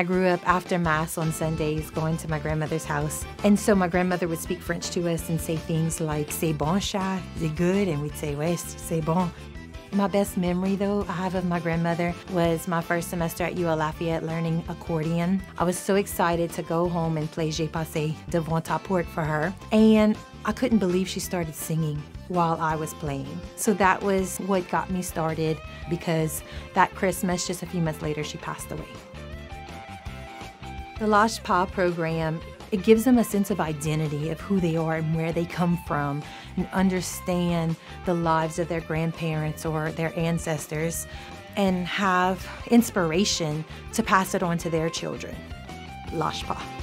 I grew up after Mass on Sundays going to my grandmother's house. And so my grandmother would speak French to us and say things like, c'est bon chat, c'est good, and we'd say, oui, c'est bon. My best memory, though, I have of my grandmother was my first semester at UL Lafayette learning accordion. I was so excited to go home and play J'ai passé devant ta porte for her. And I couldn't believe she started singing while I was playing. So that was what got me started because that Christmas, just a few months later, she passed away. The Lâche Pas program it gives them a sense of identity of who they are and where they come from and understand the lives of their grandparents or their ancestors and have inspiration to pass it on to their children. Lâche pas.